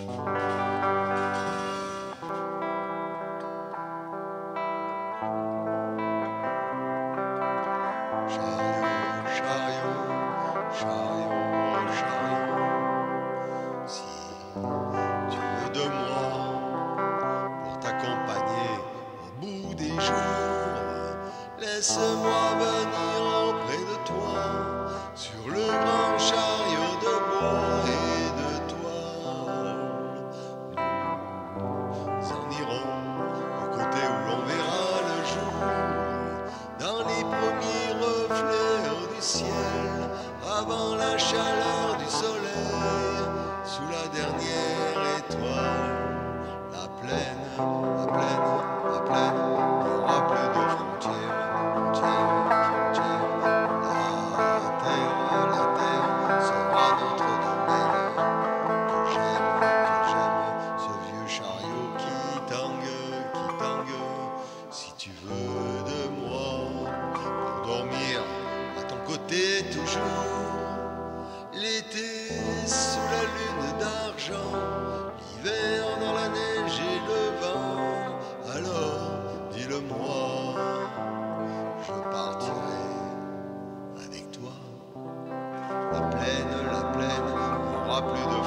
Chariot, chariot, chariot, chariot, si tu veux de moi pour t'accompagner au bout des jours, laisse-moi venir. dormir à ton côté toujours. L'été sous la lune d'argent, l'hiver dans la neige et le vent. Alors, dis-le-moi, je partirai avec toi. La plaine, la plaine n'aura plus de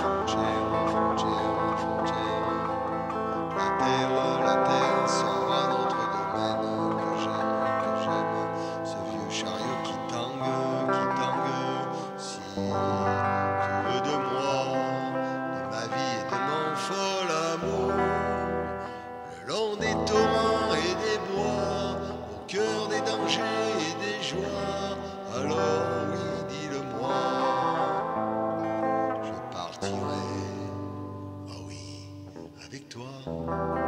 et des joies, alors oui, dis-le-moi, je partirai, ah oui, avec toi.